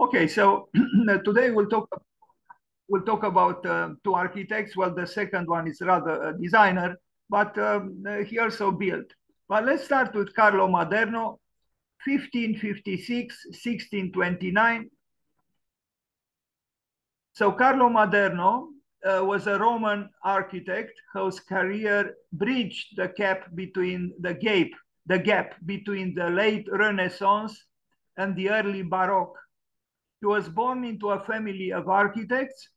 Okay, so today we'll talk we'll talk about uh, two architects. Well, the second one is rather a designer, but um, he also built. But let's start with Carlo Maderno, 1556, 1629. So Carlo Maderno uh, was a Roman architect whose career bridged the gap between the gap, the gap between the late Renaissance and the early Baroque. He was born into a family of architects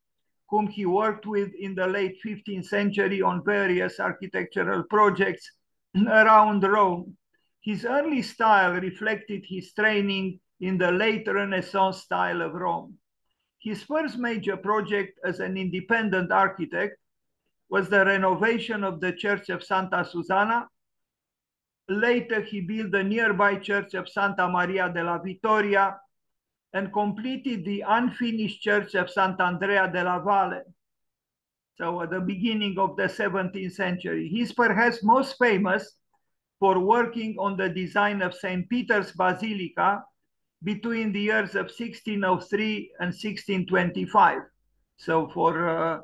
whom he worked with in the late 15th century on various architectural projects around Rome. His early style reflected his training in the late Renaissance style of Rome. His first major project as an independent architect was the renovation of the Church of Santa Susanna. Later, he built the nearby Church of Santa Maria della Vittoria and completed the unfinished Church of Sant'Andrea della Valle. So at the beginning of the 17th century. He's perhaps most famous for working on the design of St. Peter's Basilica between the years of 1603 and 1625. So for uh,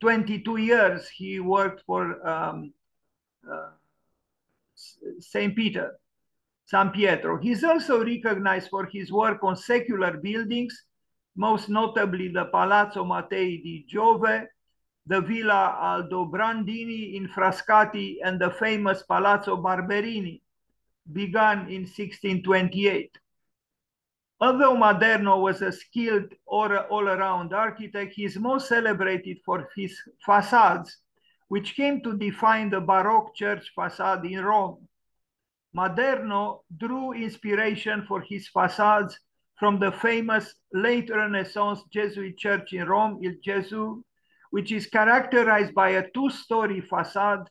22 years, he worked for um, uh, St. Peter, San Pietro. He's also recognized for his work on secular buildings, most notably the Palazzo Mattei di Giove, the Villa Aldobrandini in Frascati, and the famous Palazzo Barberini, begun in 1628. Although Maderno was a skilled all-around architect, he is most celebrated for his facades, which came to define the Baroque church facade in Rome. Maderno drew inspiration for his facades from the famous late Renaissance Jesuit church in Rome, Il Gesù, which is characterized by a two-story facade,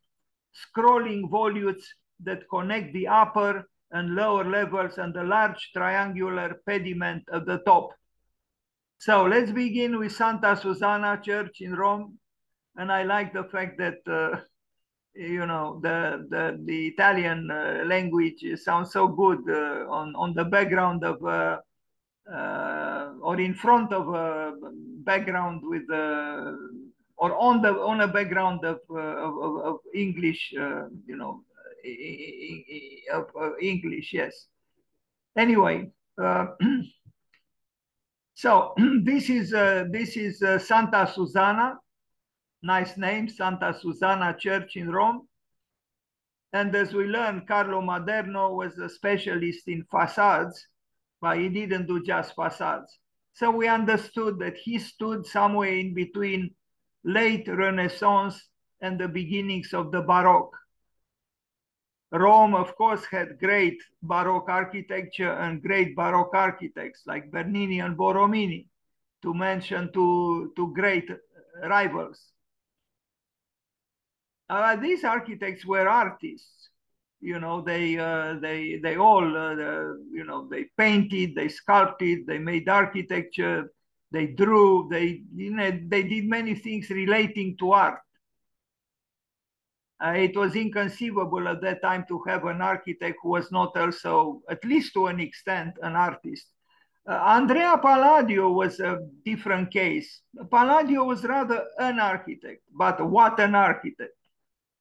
scrolling volutes that connect the upper and lower levels and the large triangular pediment at the top. So let's begin with Santa Susanna Church in Rome. And I like the fact that, uh, you know, the, the, the Italian uh, language sounds so good uh, on, on the background of, uh, uh, or in front of a background with, uh, or on the on a background of, of, of English, you know, of English, yes. Anyway, uh, so this is uh, this is uh, Santa Susanna, nice name, Santa Susanna Church in Rome. And as we learned, Carlo Maderno was a specialist in facades, but he didn't do just facades. So we understood that he stood somewhere in between late Renaissance and the beginnings of the Baroque. Rome, of course, had great Baroque architecture and great Baroque architects like Bernini and Borromini, to mention two, two great rivals. Uh, these architects were artists. You know, they uh, they they all uh, you know they painted, they sculpted, they made architecture, they drew, they you know they did many things relating to art. Uh, it was inconceivable at that time to have an architect who was not also, at least to an extent, an artist. Uh, Andrea Palladio was a different case. Palladio was rather an architect, but what an architect.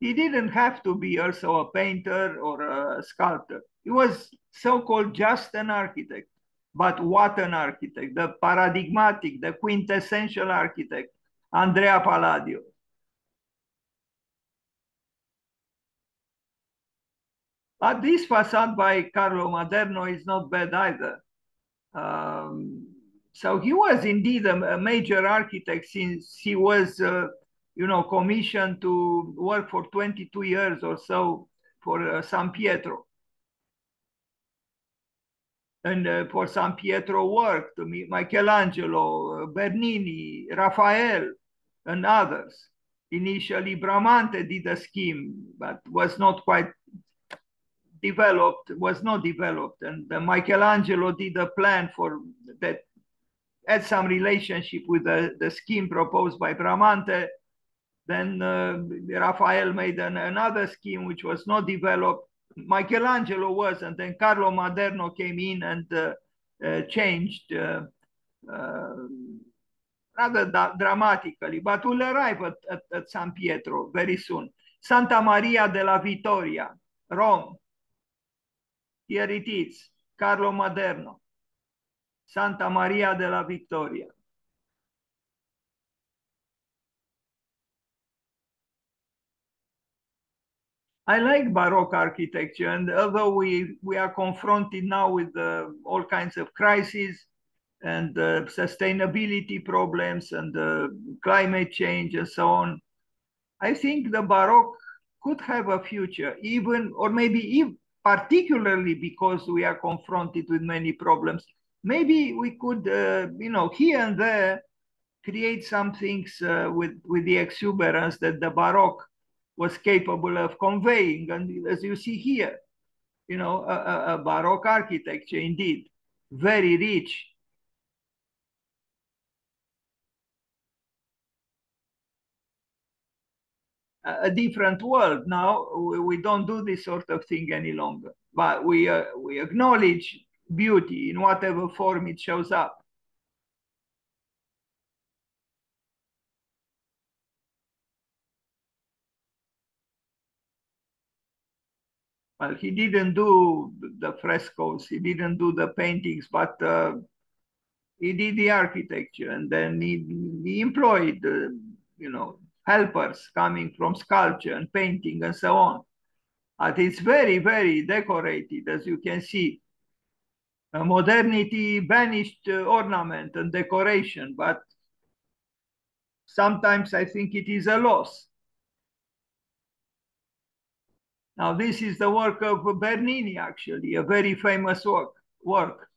He didn't have to be also a painter or a sculptor. He was so-called just an architect, but what an architect, the paradigmatic, the quintessential architect, Andrea Palladio. But this facade by Carlo Maderno is not bad either. Um, so he was indeed a, a, major architect since he was, uh, you know, commissioned to work for 22 years or so for uh, San Pietro. And uh, for San Pietro worked Michelangelo, uh, Bernini, Raphael, and others. Initially, Bramante did a scheme, but was not quite developed, was not developed. And uh, Michelangelo did a plan for that had some relationship with the, the scheme proposed by Bramante. Then uh, Raphael made an, another scheme which was not developed. Michelangelo was, and then Carlo Maderno came in and uh, uh changed uh, uh, rather dramatically, but we'll arrive at, at, at San Pietro very soon. Santa Maria della Vittoria, Rome. Here it is, Carlo Maderno. Santa Maria della Vittoria. I like Baroque architecture, and although we, we are confronted now with uh, all kinds of crises and uh, sustainability problems and uh, climate change and so on, I think the Baroque could have a future, even or maybe even particularly because we are confronted with many problems. Maybe we could, uh, you know, here and there, create some things uh, with with the exuberance that the Baroque was capable of conveying. And as you see here, you know, a, a Baroque architecture indeed, very rich. A, different world now. We, we, don't do this sort of thing any longer, but we uh, we acknowledge beauty in whatever form it shows up. Well, he didn't do the frescoes, he didn't do the paintings, but uh, he did the architecture, and then he, he employed, uh, you know, helpers coming from sculpture and painting and so on. But it's very, very decorated, as you can see. Modernity banished uh, ornament and decoration, but sometimes I think it is a loss. Now, this is the work of Bernini, actually, a very famous work. work.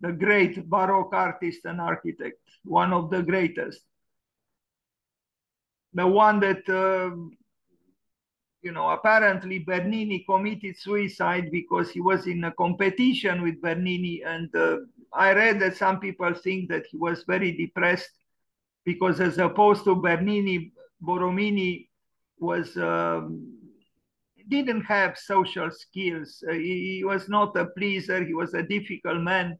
The great Baroque artist and architect, one of the greatest. The one that, uh, you know, apparently Bernini committed suicide because he was in a competition with Bernini. And uh, I read that some people think that he was very depressed because as opposed to Bernini, Borromini was um, didn't have social skills. Uh, he, he, was not a pleaser. He was a difficult man.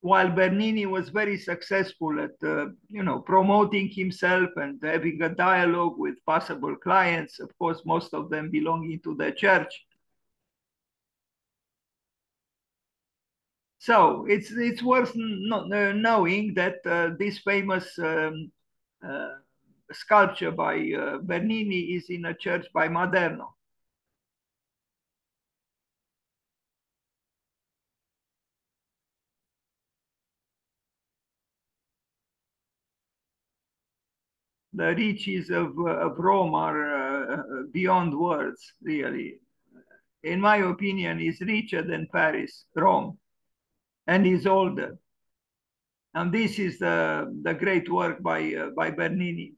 While Bernini was very successful at, uh, you know, promoting himself and having a dialogue with possible clients, of course, most of them belonging to the church. So it's it's worth uh, knowing that uh, this famous um, uh, sculpture by uh, Bernini is in a church by Maderno. The riches of, uh, of Rome are uh, beyond words, really. In my opinion, is richer than Paris, Rome, and is older. And this is the, the great work by, uh, by Bernini.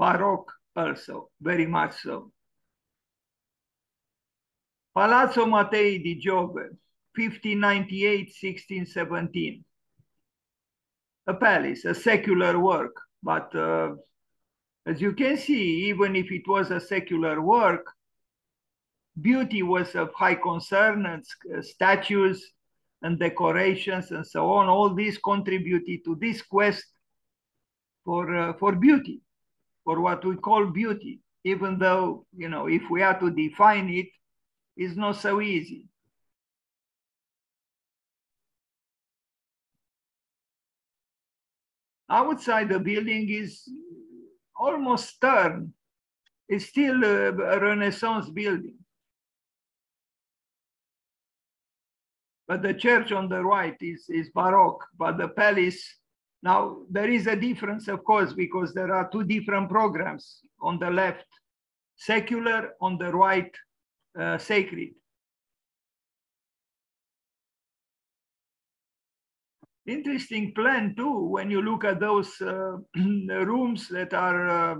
Baroque also, very much so. Palazzo Mattei di Giove, 1598-1617. A palace, a secular work, but uh, as you can see, even if it was a secular work, beauty was of high concern and uh, statues and decorations and so on. All these contributed to this quest for, uh, for beauty for what we call beauty, even though, you know, if we are to define it, it's not so easy. Outside the building is almost stern. It's still a, a Renaissance building. But the church on the right is, is Baroque, but the palace now, there is a difference, of course, because there are two different programs on the left, secular, on the right, uh, sacred. Interesting plan too, when you look at those uh, rooms that are, uh,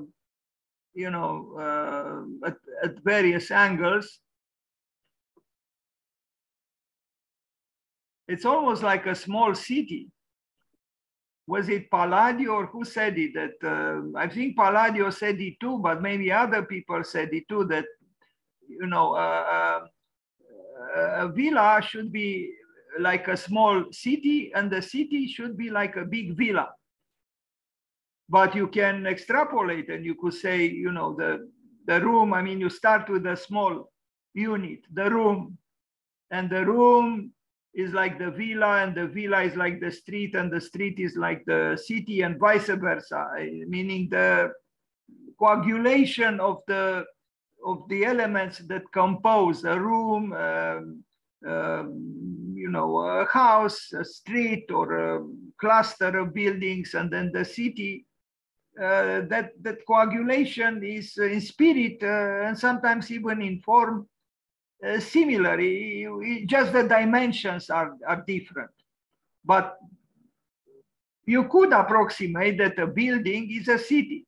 you know, uh, at, at various angles. It's almost like a small city was it Palladio or who said it? That uh, I think Palladio said it too, but maybe other people said it too. That you know, uh, uh, a villa should be like a small city, and the city should be like a big villa. But you can extrapolate, and you could say, you know, the the room. I mean, you start with a small unit, the room, and the room is like the villa and the villa is like the street and the street is like the city and vice versa meaning the coagulation of the of the elements that compose a room um, um, you know a house a street or a cluster of buildings and then the city uh, that that coagulation is in spirit uh, and sometimes even in form uh, similarly, just the dimensions are, are different. But you could approximate that a building is a city.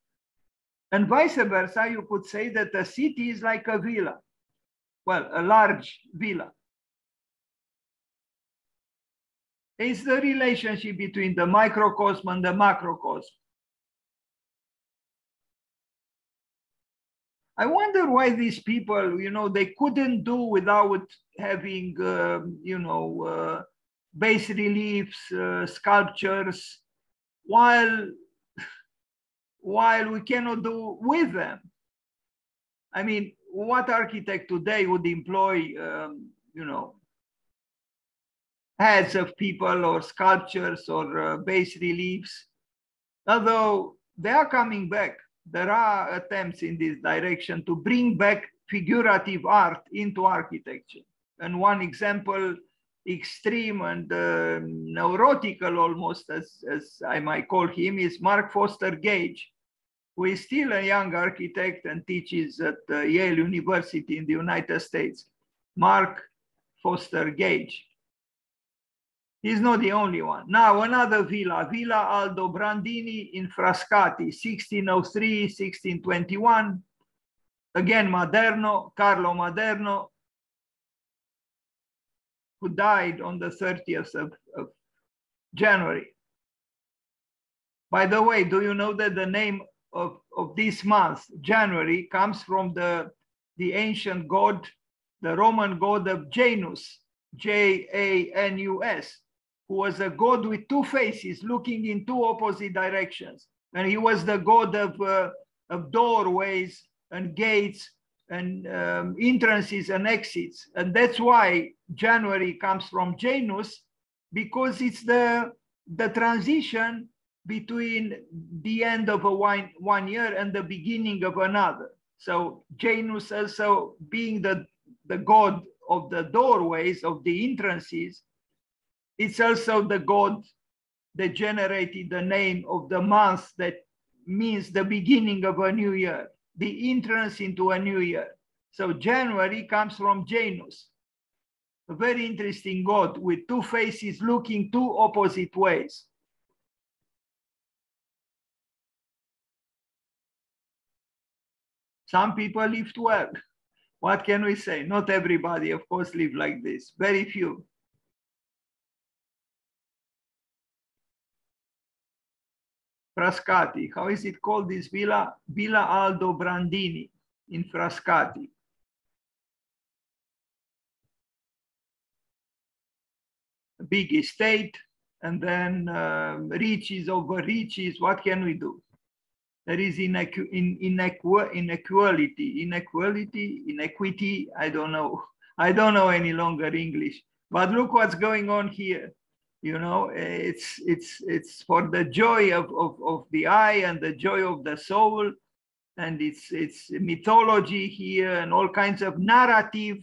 And vice versa, you could say that a city is like a villa. Well, a large villa. It's the relationship between the microcosm and the macrocosm. I wonder why these people, you know, they couldn't do without having, uh, you know, uh, bas reliefs, uh, sculptures, while while we cannot do with them. I mean, what architect today would employ, um, you know, heads of people or sculptures or uh, bas reliefs, although they are coming back there are attempts in this direction to bring back figurative art into architecture. And one example, extreme and uh, neurotical almost, as, as I might call him, is Mark Foster Gage, who is still a young architect and teaches at uh, Yale University in the United States. Mark Foster Gage. He's not the only one. Now, another villa, Villa Aldobrandini in Frascati, 1603, 1621. Again, Maderno, Carlo Maderno, who died on the 30th of, of January. By the way, do you know that the name of, of this month, January, comes from the, the ancient god, the Roman god of Janus, J A N U S who was a god with two faces looking in two opposite directions. And he was the god of, uh, of doorways and gates and um, entrances and exits. And that's why January comes from Janus, because it's the, the transition between the end of a one, one year and the beginning of another. So Janus also being the, the god of the doorways, of the entrances, it's also the god that generated the name of the month that means the beginning of a new year, the entrance into a new year. So January comes from Janus, a very interesting god with two faces looking two opposite ways. Some people live well. What can we say? Not everybody, of course, live like this. Very few. Frascati. How is it called this villa? Villa Aldobrandini in Frascati. A big estate and then uh, riches over riches. What can we do? There is inequ in, inequ inequality, inequality, inequity. I don't know. I don't know any longer English. But look what's going on here you know it's it's it's for the joy of, of, of the eye and the joy of the soul. And it's it's mythology here and all kinds of narrative.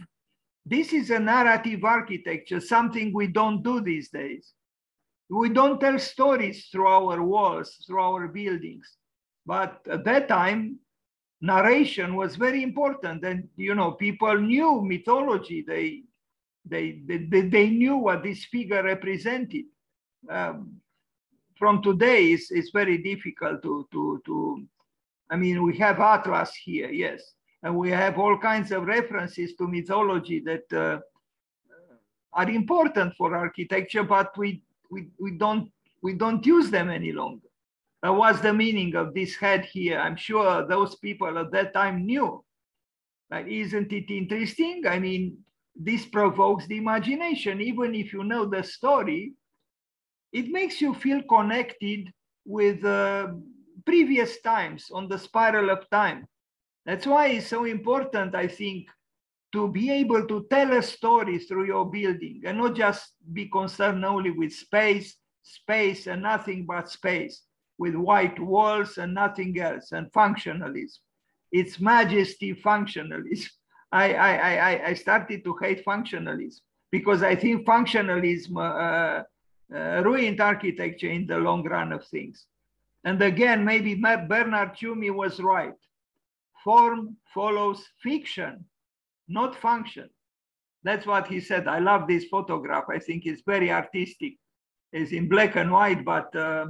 This is a narrative architecture something we don't do these days. We don't tell stories through our walls through our buildings. But at that time narration was very important. And you know people knew mythology. They they, they, they knew what this figure represented. Um, from today, it's, it's very difficult to, to, to, I mean, we have Atlas here, yes, and we have all kinds of references to mythology that uh, are important for architecture, but we, we, we don't we don't use them any longer. Uh, what's the meaning of this head here? I'm sure those people at that time knew. But isn't it interesting? I mean, this provokes the imagination. Even if you know the story, it makes you feel connected with uh, previous times on the spiral of time. That's why it's so important, I think, to be able to tell a story through your building and not just be concerned only with space, space and nothing but space, with white walls and nothing else, and functionalism. It's majesty functionalism. I, I, I, I started to hate functionalism because I think functionalism uh, uh, ruined architecture in the long run of things. And again, maybe Bernard Tschumi was right. Form follows fiction, not function. That's what he said. I love this photograph. I think it's very artistic. It's in black and white, but uh,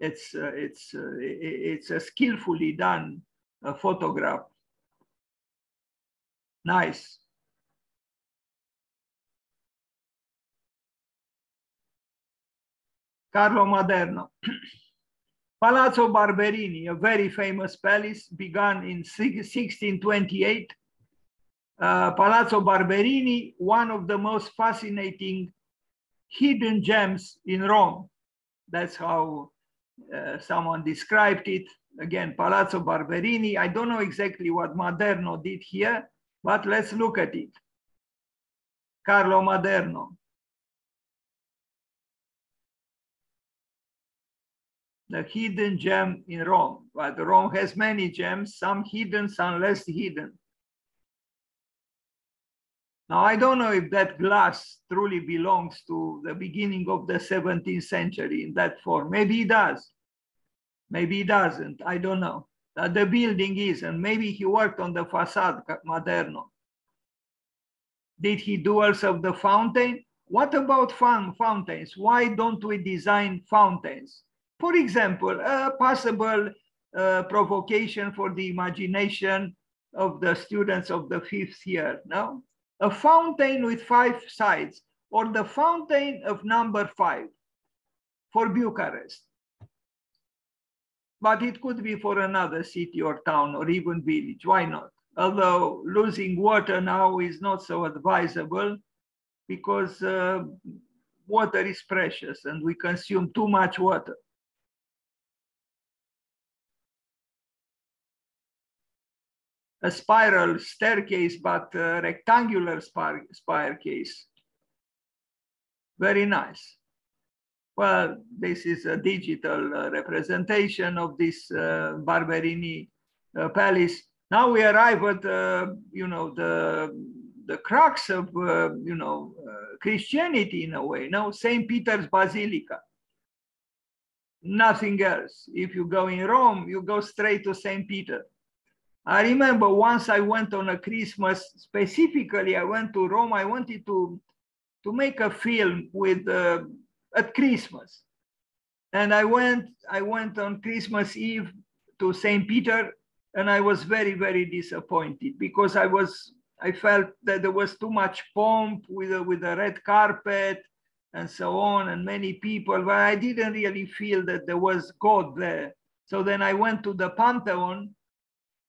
it's uh, it's uh, it's a skillfully done uh, photograph. Nice. Carlo Maderno. Palazzo Barberini, a very famous palace, began in 1628. Uh, Palazzo Barberini, one of the most fascinating hidden gems in Rome. That's how uh, someone described it. Again, Palazzo Barberini. I don't know exactly what Maderno did here, but let's look at it. Carlo Maderno. the hidden gem in Rome. But Rome has many gems, some hidden, some less hidden. Now, I don't know if that glass truly belongs to the beginning of the 17th century in that form. Maybe it does. Maybe it doesn't. I don't know. Uh, the building is, and maybe he worked on the facade, Maderno. Did he do also the fountain? What about fountains? Why don't we design fountains? For example, a possible uh, provocation for the imagination of the students of the fifth year, no? A fountain with five sides, or the fountain of number five for Bucharest. But it could be for another city or town or even village, why not? Although losing water now is not so advisable because uh, water is precious and we consume too much water. a spiral staircase, but rectangular staircase. Very nice. Well, this is a digital uh, representation of this uh, Barberini uh, palace. Now we arrive at, you know, the, the crux of, you know, Christianity in a way, no? St. Peter's Basilica. Nothing else. If you go in Rome, you go straight to St. Peter I remember once I went on a Christmas, specifically, I went to Rome. I wanted to, to make a film with uh, at Christmas. And I went, I went on Christmas Eve to St. Peter, and I was very, very disappointed because I was, I felt that there was too much pomp with a, with a red carpet and so on, and many people, but I didn't really feel that there was God there. So then I went to the Pantheon,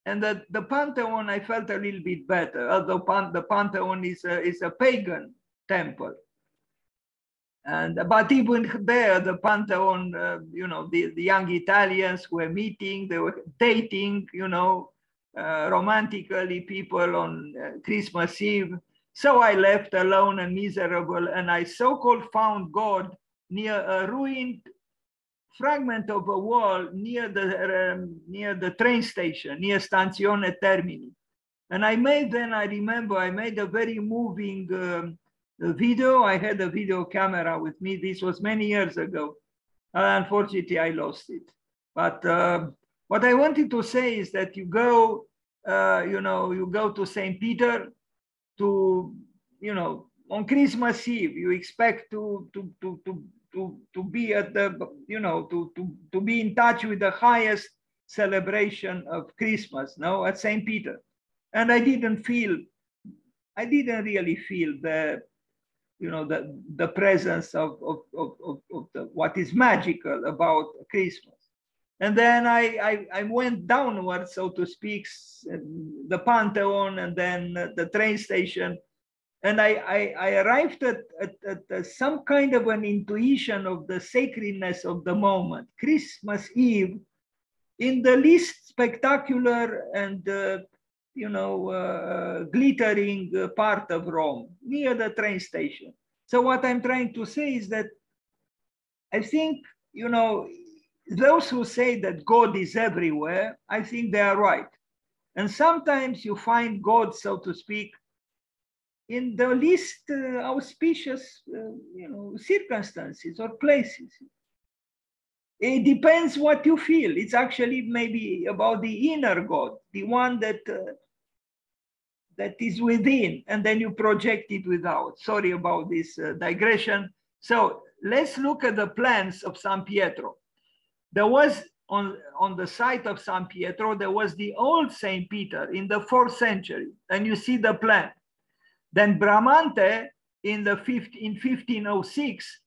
and the, the Pantheon, I felt a little bit better, although Pan, the Pantheon is a, is a pagan temple. And, but even there, the Pantheon, uh, you know, the, the young Italians were meeting, they were dating, you know, uh, romantically people on uh, Christmas Eve. So I left alone and miserable, and I so-called found God near a ruined fragment of a wall near the um, near the train station near Stazione Termini. And I made then, I remember, I made a very moving um, video. I had a video camera with me. This was many years ago. Uh, unfortunately, I lost it. But uh, what I wanted to say is that you go, uh, you know, you go to St. Peter to, you know, on Christmas Eve, you expect to, to, to, to to, to be at the, you know, to, to, to be in touch with the highest celebration of Christmas, no, at St. Peter. And I didn't feel, I didn't really feel the, you know, the, the presence of, of, of, of, of the, what is magical about Christmas. And then I, I, I went downward, so to speak, the Pantheon and then the train station. And I, I, I arrived at, at, at, some kind of an intuition of the sacredness of the moment. Christmas Eve, in the least spectacular and uh, you know, uh, glittering part of Rome, near the train station. So what I'm trying to say is that I think, you know, those who say that God is everywhere, I think they are right. And sometimes you find God, so to speak, in the least uh, auspicious, uh, you know, circumstances or places. It depends what you feel. It's actually maybe about the inner God, the one that uh, that is within, and then you project it without. Sorry about this uh, digression. So let's look at the plans of San Pietro. There was on, on the site of San Pietro, there was the old St. Peter in the fourth century, and you see the plan. Then Bramante in, the 15, in 1506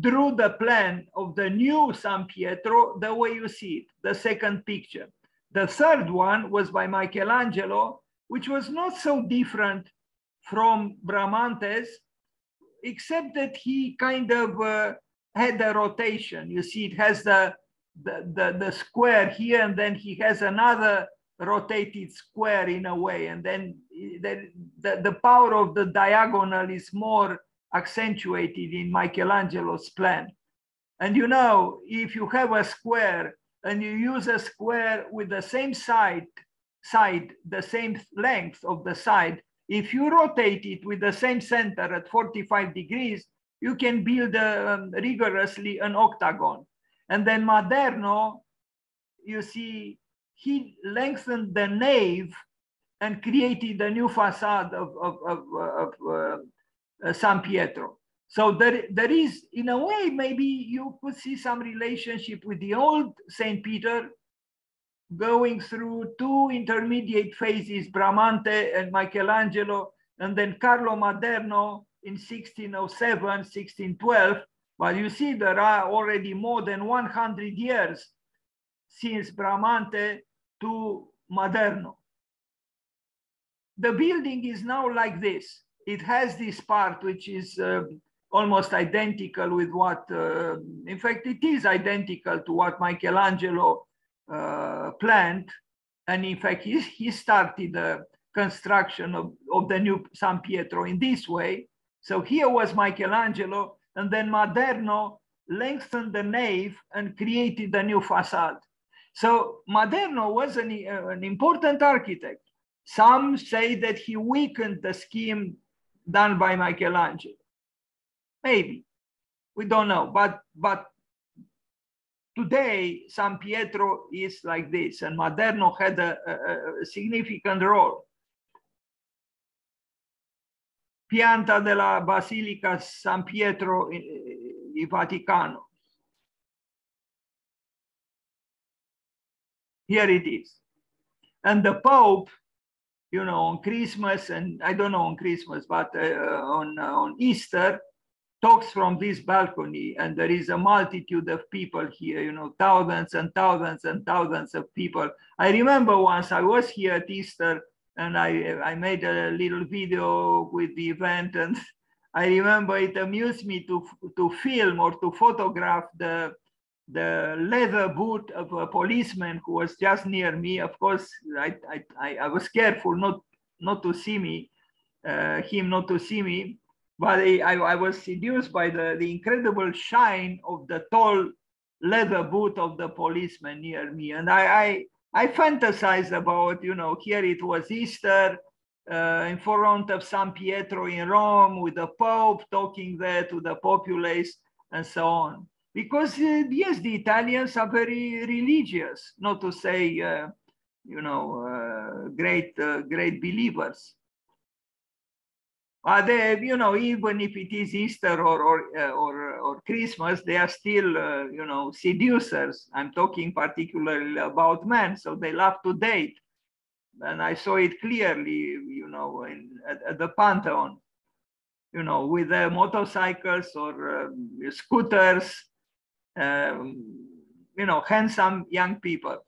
drew the plan of the new San Pietro the way you see it, the second picture. The third one was by Michelangelo, which was not so different from Bramante's, except that he kind of uh, had a rotation. You see, it has the, the, the, the, square here, and then he has another rotated square in a way. And then the, the, the power of the diagonal is more accentuated in Michelangelo's plan. And you know, if you have a square and you use a square with the same side, side, the same length of the side, if you rotate it with the same center at 45 degrees, you can build um, rigorously an octagon. And then Maderno, you see, he lengthened the nave and created a new facade of, of, of, of uh, uh, San Pietro. So there, there is, in a way, maybe you could see some relationship with the old St. Peter going through two intermediate phases, Bramante and Michelangelo, and then Carlo Maderno in 1607, 1612. But you see, there are already more than 100 years since Bramante to Maderno. The building is now like this. It has this part which is uh, almost identical with what, uh, in fact, it is identical to what Michelangelo uh, planned. And in fact, he, he started the construction of, of the new San Pietro in this way. So here was Michelangelo, and then Maderno lengthened the nave and created the new facade. So Maderno was an, uh, an important architect. Some say that he weakened the scheme done by Michelangelo. Maybe, we don't know. But but today San Pietro is like this, and Maderno had a, a, a significant role. pianta della Basilica San Pietro di Vaticano. Here it is. And the Pope, you know, on Christmas, and I don't know on Christmas, but uh, on, uh, on Easter, talks from this balcony, and there is a multitude of people here, you know, thousands and thousands and thousands of people. I remember once I was here at Easter and I, I made a little video with the event and I remember it amused me to, to film or to photograph the, the leather boot of a policeman who was just near me. Of course, I, I, I was careful not, not to see me, uh, him not to see me, but I, I was seduced by the, the incredible shine of the tall leather boot of the policeman near me. And I, I, I fantasized about, you know, here it was Easter uh, in front of San Pietro in Rome with the Pope talking there to the populace and so on. Because, uh, yes, the Italians are very religious, not to say, uh, you know, uh, great, uh, great believers. But they, you know, even if it is Easter or or uh, or, or Christmas, they are still, uh, you know, seducers. I'm talking particularly about men, so they love to date, and I saw it clearly, you know, in, at, at the Pantheon. you know, with uh, motorcycles or uh, scooters, um, you know, handsome young people.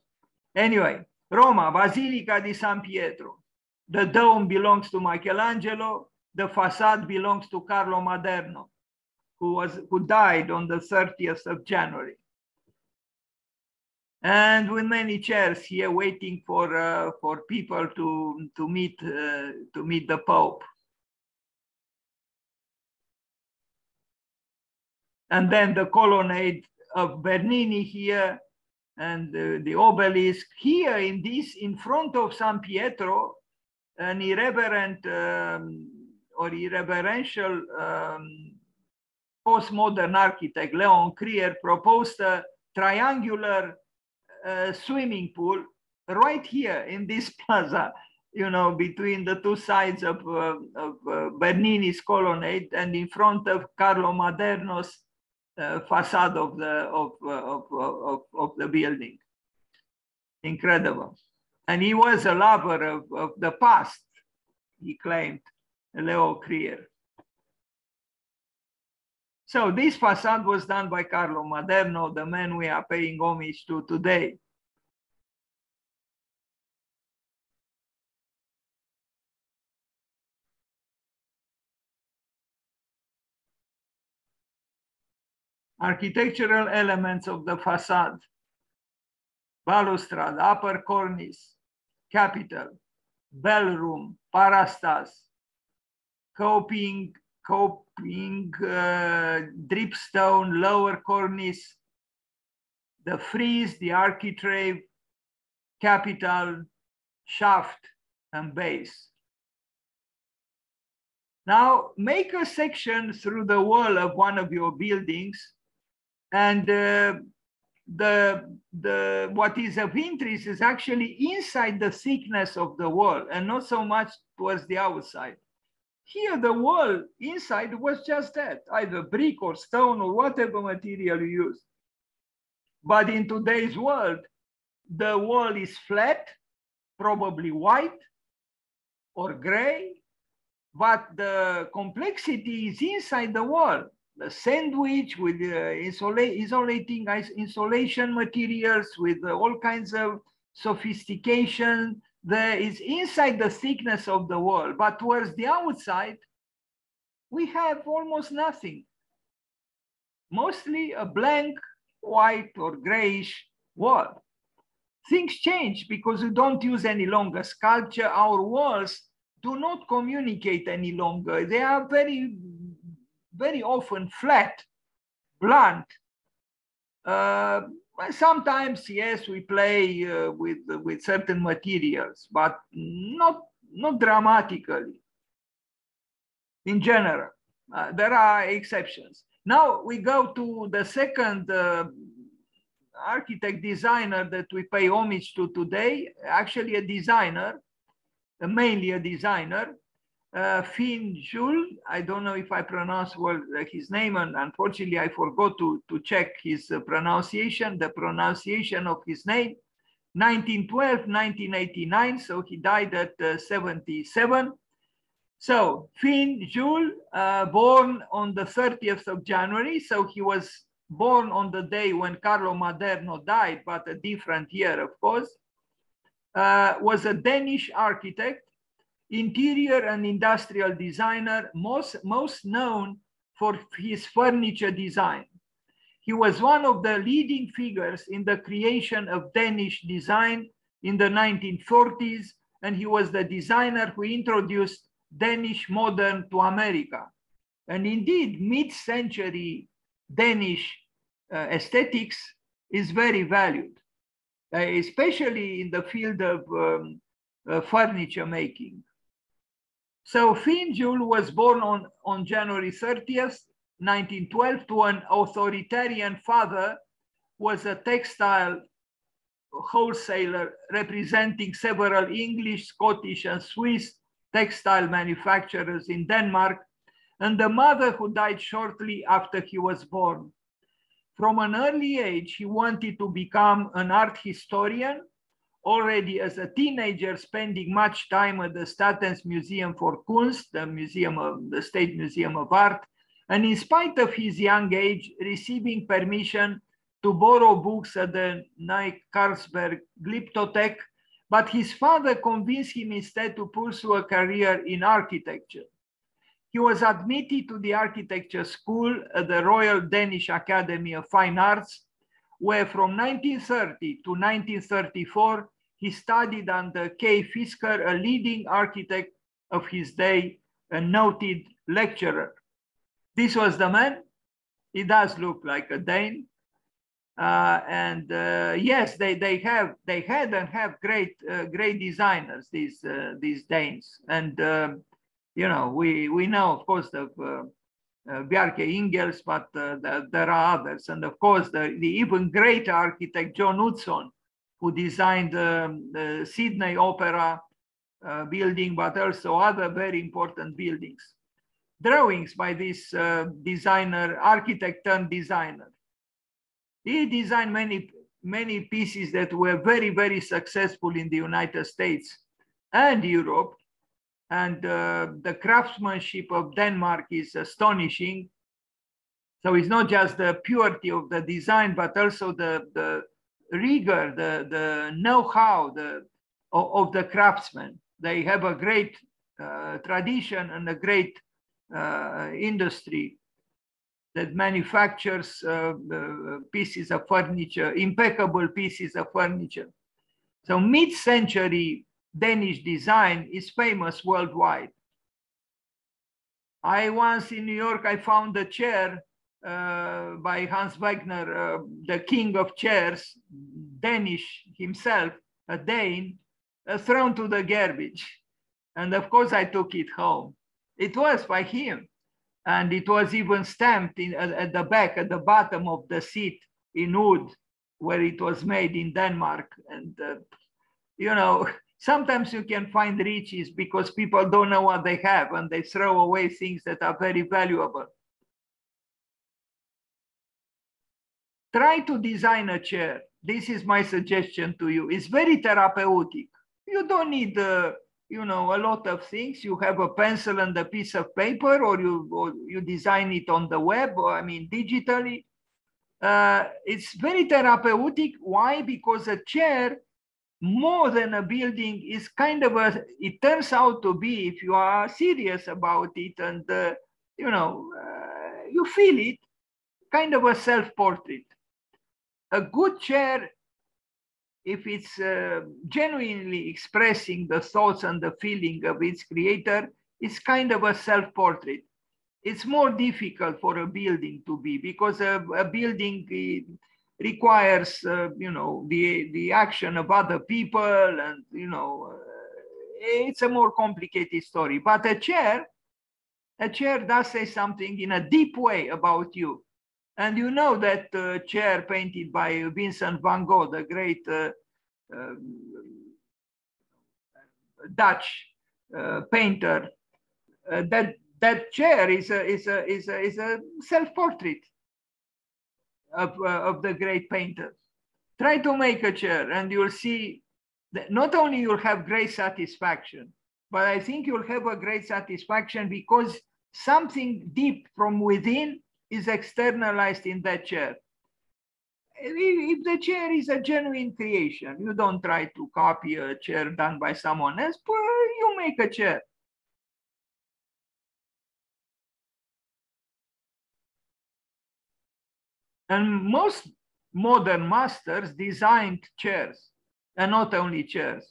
Anyway, Roma, Basilica di San Pietro. The dome belongs to Michelangelo. The facade belongs to Carlo Maderno, who was who died on the 30th of January. And with many chairs here waiting for uh, for people to to meet uh, to meet the Pope. And then the colonnade of Bernini here and uh, the obelisk here in this in front of San Pietro, an irreverent um, or irreverential um, postmodern architect, Leon Krier, proposed a triangular uh, swimming pool right here in this plaza, you know, between the two sides of, uh, of uh, Bernini's colonnade and in front of Carlo Maderno's uh, facade of the, of, uh, of, of, of the building. Incredible. And he was a lover of, of the past, he claimed. Leo Krier. So this facade was done by Carlo Maderno, the man we are paying homage to today. Architectural elements of the facade, balustrade, upper cornice, capital, bell room, parastas, coping, coping, uh, dripstone, lower cornice, the frieze, the architrave, capital, shaft, and base. Now make a section through the wall of one of your buildings and uh, the, the, what is of interest is actually inside the thickness of the wall and not so much towards the outside. Here, the wall inside was just that, either brick or stone or whatever material you use. But in today's world, the wall is flat, probably white or gray, but the complexity is inside the wall. The sandwich with uh, insulate, isolating insulation materials, with uh, all kinds of sophistication, there is inside the thickness of the wall, but towards the outside, we have almost nothing. Mostly a blank white or grayish wall. Things change because we don't use any longer sculpture. Our walls do not communicate any longer. They are very, very often flat, blunt, uh, sometimes yes we play uh, with with certain materials but not not dramatically. In general uh, there are exceptions. Now we go to the second uh, architect designer that we pay homage to today actually a designer mainly a designer uh, Finn Juhl. I don't know if I pronounce well uh, his name, and unfortunately I forgot to, to check his uh, pronunciation, the pronunciation of his name. 1912, 1989, so he died at uh, 77. So Finn Juhl, uh, born on the 30th of January, so he was born on the day when Carlo Maderno died, but a different year, of course, uh, was a Danish architect interior and industrial designer, most, most known for his furniture design. He was one of the leading figures in the creation of Danish design in the 1940s, and he was the designer who introduced Danish modern to America. And indeed, mid-century Danish uh, aesthetics is very valued, uh, especially in the field of um, uh, furniture making. So Finn Juhl was born on, on January 30th, 1912 to an authoritarian father was a textile wholesaler representing several English, Scottish, and Swiss textile manufacturers in Denmark, and the mother who died shortly after he was born. From an early age, he wanted to become an art historian already as a teenager spending much time at the Statens Museum for Kunst, the museum of the State Museum of Art, and in spite of his young age, receiving permission to borrow books at the Ny Carlsberg Glyptotek, but his father convinced him instead to pursue a career in architecture. He was admitted to the architecture school at the Royal Danish Academy of Fine Arts, where from 1930 to 1934, he studied under K. Fisker, a leading architect of his day, a noted lecturer. This was the man. He does look like a Dane. Uh, and uh, yes, they, they have they had and have great uh, great designers these uh, these Danes, and um, you know we we know of course of uh, uh, Bjarke Ingels, but the, there are others, and of course the, the even greater architect John Utzon, who designed um, the Sydney Opera building, but also other very important buildings drawings by this uh, designer, architect turned designer. He designed many, many pieces that were very, very successful in the United States and Europe. And uh, the craftsmanship of Denmark is astonishing. So it's not just the purity of the design, but also the, the rigor, the, the know-how the, of, of, the craftsmen. They have a great uh, tradition and a great uh, industry that manufactures uh, pieces of furniture, impeccable pieces of furniture. So mid-century Danish design is famous worldwide. I once in New York, I found a chair uh, by Hans Wegner, uh, the king of chairs, Danish himself, a Dane, uh, thrown to the garbage. And of course, I took it home. It was by him. And it was even stamped in, at, at the back, at the bottom of the seat in wood, where it was made in Denmark. And, uh, you know, sometimes you can find riches because people don't know what they have and they throw away things that are very valuable. Try to design a chair. This is my suggestion to you. It's very therapeutic. You don't need uh, you know, a lot of things. You have a pencil and a piece of paper, or you or you design it on the web, or I mean, digitally. Uh, it's very therapeutic. Why? Because a chair, more than a building, is kind of a. It turns out to be, if you are serious about it, and uh, you know, uh, you feel it, kind of a self-portrait. A good chair if it's uh, genuinely expressing the thoughts and the feeling of its creator, it's kind of a self-portrait. It's more difficult for a building to be because a, a building requires, uh, you know, the, the action of other people and, you know, uh, it's a more complicated story. But a chair, a chair does say something in a deep way about you. And you know that uh, chair painted by Vincent van Gogh, the great uh, uh, Dutch uh, painter, uh, that that chair is a is a is a, is a self-portrait of of the great painter. Try to make a chair, and you'll see that not only you'll have great satisfaction, but I think you'll have a great satisfaction because something deep from within is externalized in that chair. If the chair is a genuine creation, you don't try to copy a chair done by someone else, but you make a chair. And most modern masters designed chairs, and not only chairs.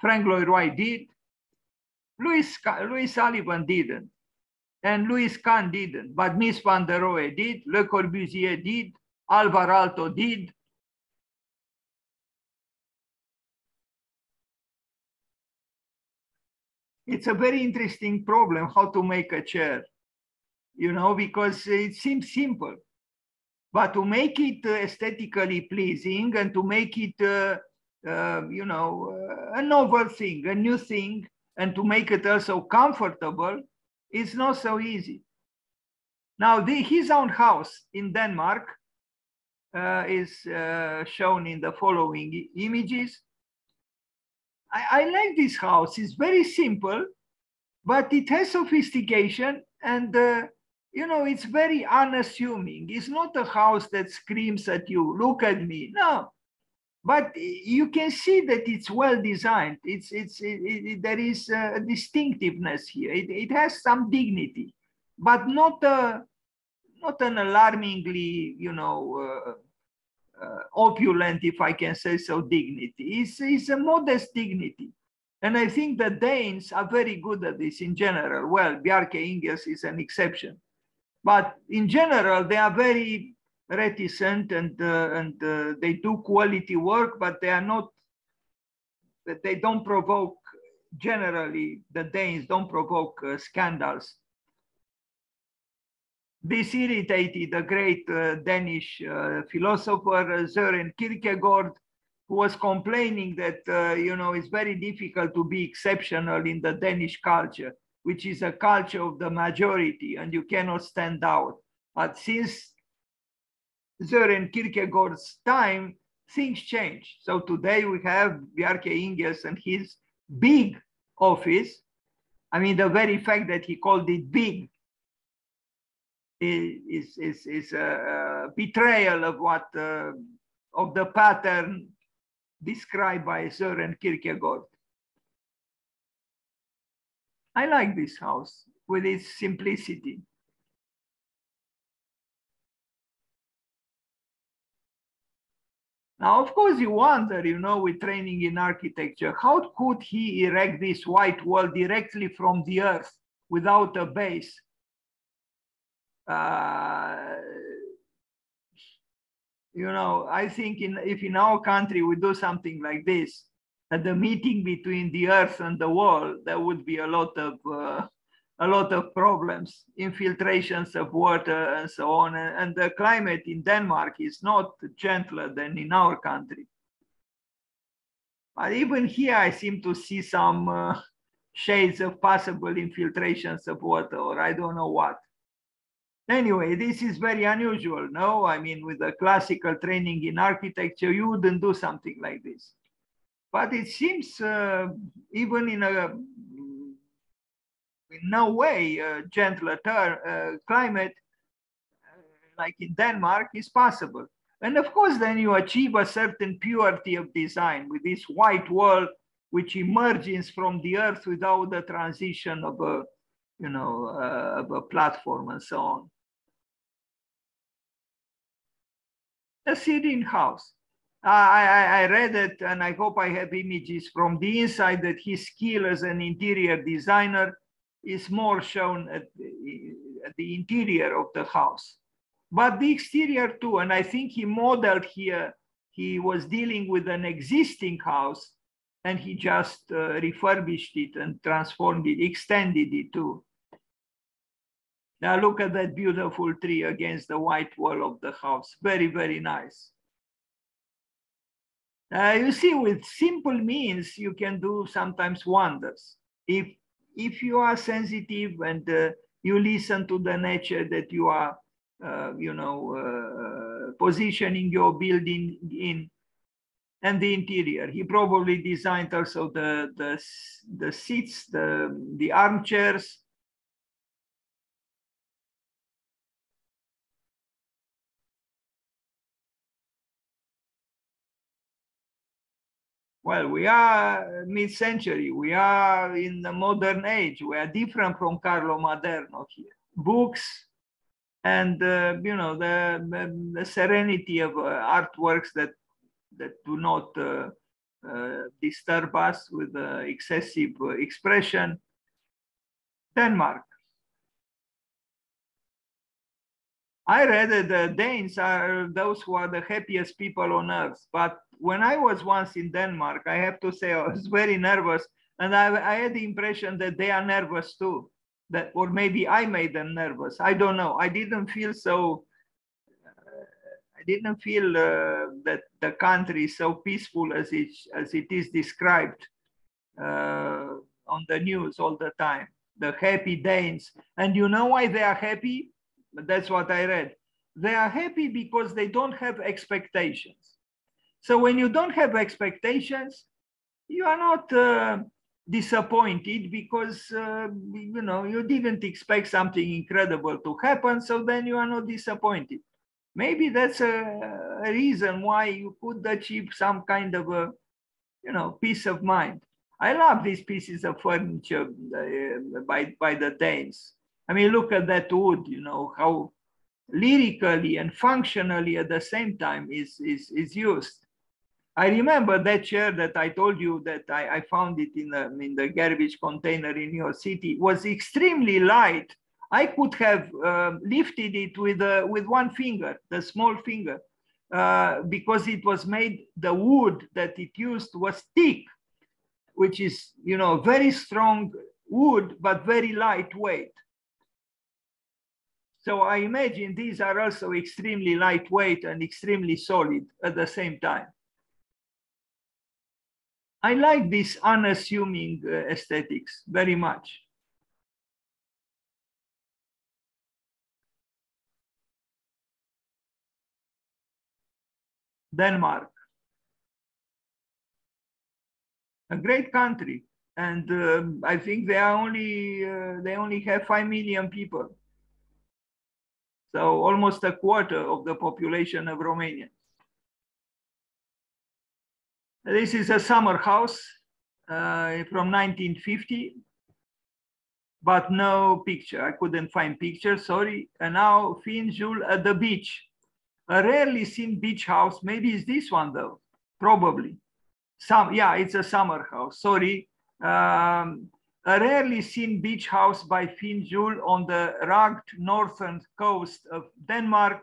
Frank Lloyd Wright did, Louis, Louis Sullivan didn't. And Louis Kahn didn't, but Mies van der Rohe did, Le Corbusier did, Alvar Aalto did. It's a very interesting problem how to make a chair, you know, because it seems simple. But to make it aesthetically pleasing and to make it, uh, uh, you know, uh, a novel thing, a new thing, and to make it also comfortable, it's not so easy. Now, the, his own house in Denmark uh, is uh, shown in the following images. I, I like this house. It's very simple, but it has sophistication and uh, you know it's very unassuming. It's not a house that screams at you, "Look at me." No, but you can see that it's well designed. It's it's it, it, there is a distinctiveness here. It, it has some dignity, but not a not an alarmingly you know uh, uh, opulent, if I can say so, dignity. It's, it's a modest dignity. And I think the Danes are very good at this in general. Well, Bjarke Ingels is an exception. But in general, they are very reticent and, uh, and uh, they do quality work, but they are not, they don't provoke, generally, the Danes don't provoke uh, scandals this irritated the great Danish philosopher Søren Kierkegaard, who was complaining that, uh, you know, it's very difficult to be exceptional in the Danish culture, which is a culture of the majority and you cannot stand out. But since Søren Kierkegaard's time, things change. So today we have Bjarke Ingels and his big office. I mean, the very fact that he called it big is, is, is a betrayal of what, uh, of the pattern described by Søren Kierkegaard. I like this house with its simplicity. Now, of course, you wonder, you know, with training in architecture, how could he erect this white wall directly from the earth without a base? uh, you know, I think in, if in our country we do something like this, at the meeting between the earth and the wall, there would be a lot of uh, a lot of problems, infiltrations of water and so on. And the climate in Denmark is not gentler than in our country. But even here, I seem to see some uh, shades of possible infiltrations of water, or I don't know what. Anyway, this is very unusual, no? I mean, with a classical training in architecture, you wouldn't do something like this. But it seems uh, even in a in no way a gentler uh, climate uh, like in Denmark is possible. And of course, then you achieve a certain purity of design with this white wall, which emerges from the earth without the transition of a, you know, uh, of a platform and so on. a sitting house. I, I, I read it and I hope I have images from the inside that his skill as an interior designer is more shown at the, at the interior of the house. But the exterior too, and I think he modeled here, he was dealing with an existing house and he just uh, refurbished it and transformed it, extended it too. Now look at that beautiful tree against the white wall of the house. Very, very nice. Uh, you see, with simple means, you can do sometimes wonders. If, if you are sensitive and uh, you listen to the nature that you are, uh, you know, uh, positioning your building in, and the interior. He probably designed also the, the, the seats, the, the armchairs, well, we are mid-century. We are in the modern age. We are different from Carlo Maderno here. Books and uh, you know the, the serenity of uh, artworks that that do not uh, uh disturb us with excessive uh, expression. Denmark. I read that the Danes are those who are the happiest people on earth. But when I was once in Denmark, I have to say I was very nervous. And I, I had the impression that they are nervous too. That, or maybe I made them nervous. I don't know. I didn't feel so. Uh, I didn't feel uh, that the country is so peaceful as it as it is described uh, on the news all the time. The happy Danes, and you know why they are happy? That's what I read. they are happy because they don't have expectations. So when you don't have expectations, you are not uh, disappointed because uh, you know you didn't expect something incredible to happen, so then you are not disappointed. Maybe that's a, a reason why you could achieve some kind of a you know peace of mind. I love these pieces of furniture uh, by by the Danes. I mean, look at that wood. You know how lyrically and functionally at the same time is is is used. I remember that chair that I told you that I, I found it in the, in the garbage container in your city was extremely light. I could have uh, lifted it with, uh, with one finger, the small finger, uh, because it was made, the wood that it used was teak, which is, you know, very strong wood, but very lightweight. So I imagine these are also extremely lightweight and extremely solid at the same time. I like this unassuming uh, aesthetics very much. Denmark, a great country, and uh, I think they are only uh, they only have five million people, so almost a quarter of the population of Romania. This is a summer house uh, from 1950, but no picture. I couldn't find picture, sorry. And now Finn Juhl at the beach. A rarely seen beach house. Maybe it's this one though, probably. Some, yeah, it's a summer house, sorry. Um, a rarely seen beach house by Finn Juhl on the rugged northern coast of Denmark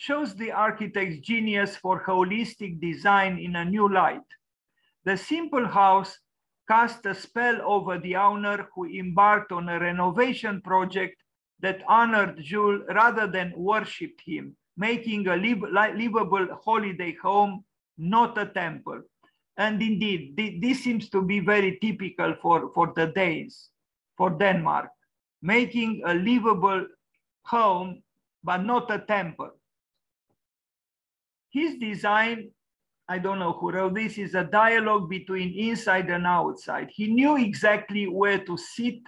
shows the architect's genius for holistic design in a new light. The simple house cast a spell over the owner who embarked on a renovation project that honored Jules rather than worshipped him, making a livable holiday home, not a temple. And indeed, this seems to be very typical for, for the Danes, for Denmark, making a livable home, but not a temple. His design, I don't know who wrote this, is a dialogue between inside and outside. He knew exactly where to sit,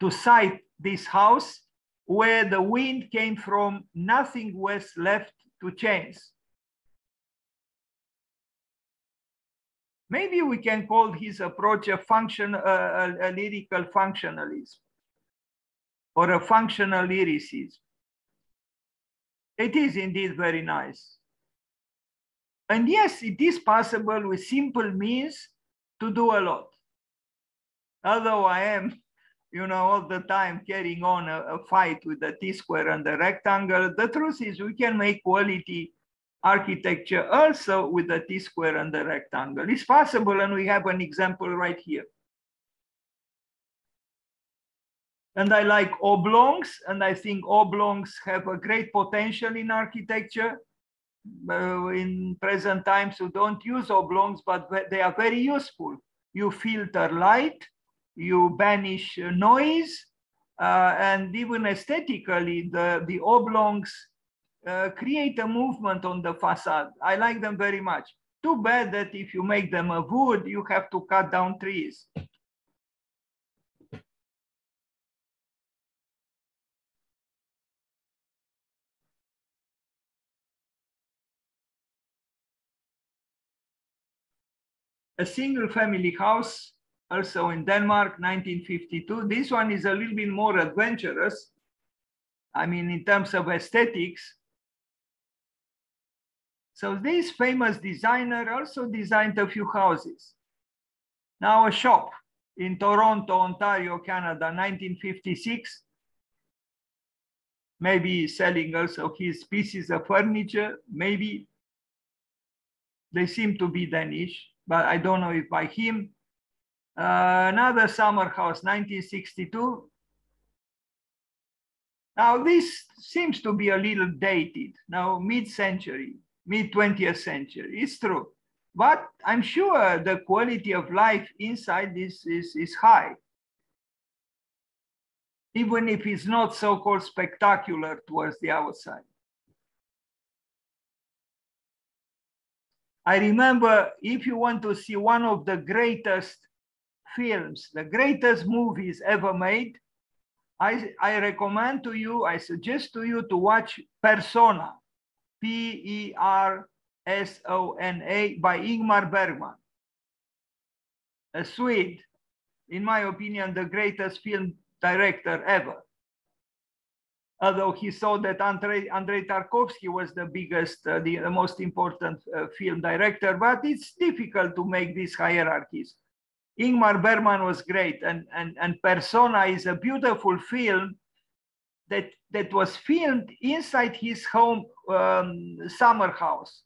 to site this house, where the wind came from, nothing was left to change. Maybe we can call his approach a function, a, a lyrical functionalism or a functional lyricism. It is indeed very nice. And yes, it is possible with simple means to do a lot. Although I am, you know, all the time carrying on a, a fight with the T-square and the rectangle, the truth is we can make quality architecture also with the T-square and the rectangle. It's possible, and we have an example right here. And I like oblongs, and I think oblongs have a great potential in architecture uh, in present times who don't use oblongs, but they are very useful. You filter light, you banish noise, uh, and even aesthetically, the, the oblongs uh, create a movement on the facade. I like them very much. Too bad that if you make them of wood, you have to cut down trees. A single family house, also in Denmark, 1952. This one is a little bit more adventurous. I mean, in terms of aesthetics. So this famous designer also designed a few houses. Now a shop in Toronto, Ontario, Canada, 1956. Maybe selling also his pieces of furniture, maybe. They seem to be Danish but I don't know if by him. Uh, another summer house, 1962. Now this seems to be a little dated, now mid-century, mid-20th century, it's true. But I'm sure the quality of life inside this is, is high. Even if it's not so-called spectacular towards the outside. I remember if you want to see one of the greatest films, the greatest movies ever made, I, I recommend to you, I suggest to you to watch Persona, P E R S O N A by Ingmar Bergman. A Swede, in my opinion, the greatest film director ever. Although he saw that Andrei, Andrei Tarkovsky was the biggest, uh, the, the, most important uh, film director, but it's difficult to make these hierarchies. Ingmar Bergman was great, and, and, and Persona is a beautiful film that, that was filmed inside his home um, summer house.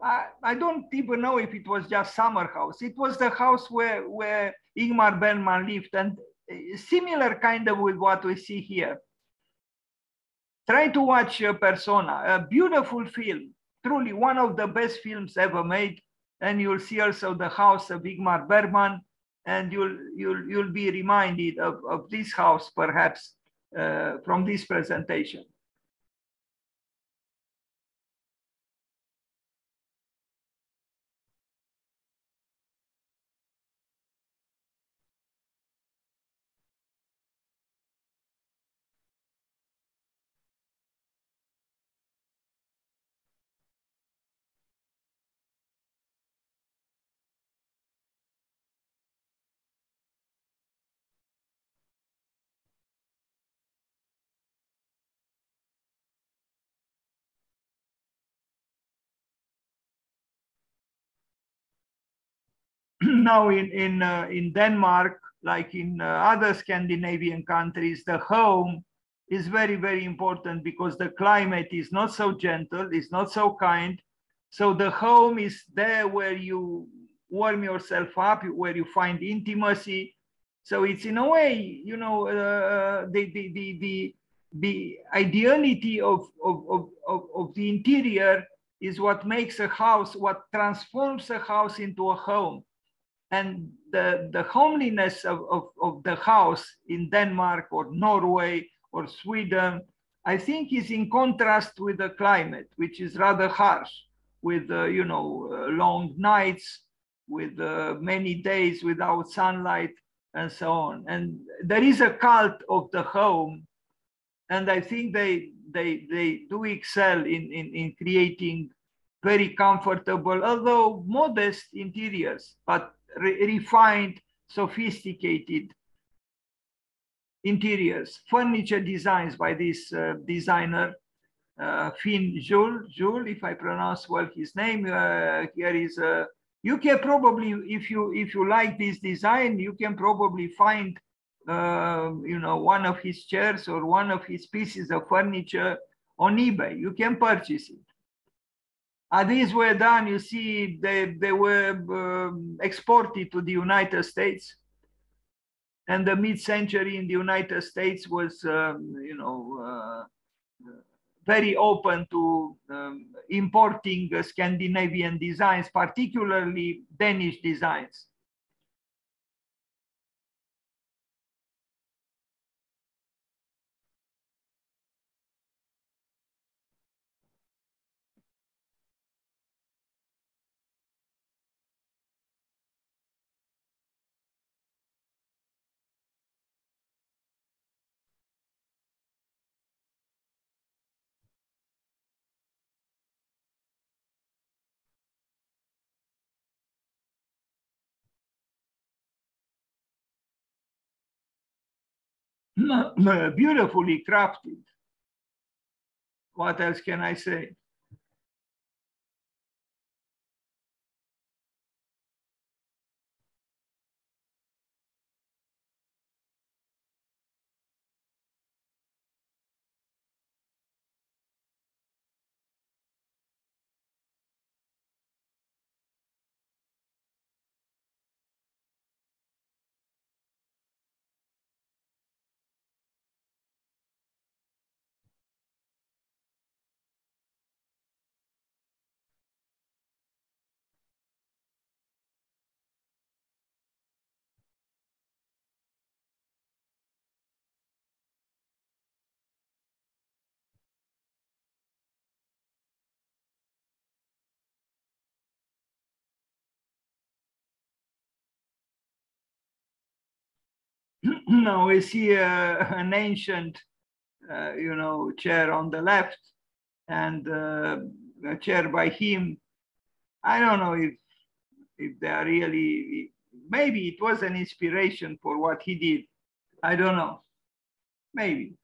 I, I don't even know if it was just summer house. It was the house where, where Ingmar Bergman lived, and uh, similar kind of with what we see here. Try to watch uh, Persona, a beautiful film, truly one of the best films ever made. And you'll see also the house of Ingmar Bergman, and you'll you'll you'll be reminded of, of this house perhaps uh, from this presentation. Now in in uh, in Denmark, like in uh, other Scandinavian countries, the home is very very important because the climate is not so gentle, it's not so kind. So the home is there where you warm yourself up, where you find intimacy. So it's in a way, you know, uh, the, the the the the ideality of, of, of, of, of the interior is what makes a house, what transforms a house into a home and the, the homeliness of, of, of the house in Denmark or Norway or Sweden, I think is in contrast with the climate, which is rather harsh with, uh, you know, uh, long nights, with uh, many days without sunlight and so on. And there is a cult of the home. And I think they, they, they do excel in, in, in creating very comfortable, although modest interiors, but re refined, sophisticated interiors, furniture designs by this uh, designer, uh, Finn Juhl, Juhl, if I pronounce well his name. Uh, here is a, you can probably, if you if you like this design, you can probably find, uh, you know, one of his chairs or one of his pieces of furniture on eBay. You can purchase it. These were done, you see, they, they were um, exported to the United States. And the mid-century in the United States was, um, you know, uh, very open to um, importing uh, Scandinavian designs, particularly Danish designs. beautifully crafted. What else can I say? now we see an ancient, uh, you know, chair on the left and uh, a chair by him. I don't know if if they are really, maybe it was an inspiration for what he did. I don't know, maybe.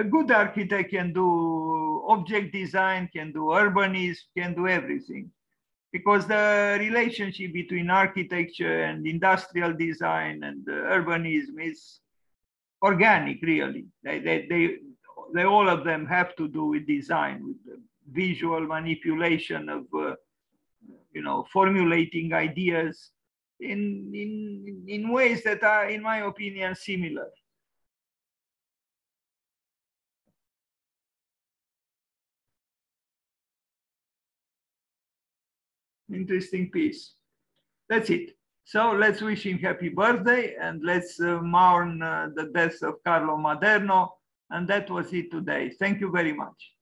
A good architect can do object design, can do urbanism, can do everything. Because the relationship between architecture and industrial design and uh, urbanism is organic, really. They, they, they, they, all of them have to do with design, with visual manipulation of, uh, you know, formulating ideas in, in, in ways that are, in my opinion, similar. Interesting piece. That's it. So let's wish him happy birthday and let's uh, mourn uh, the death of Carlo Maderno. And that was it today. Thank you very much.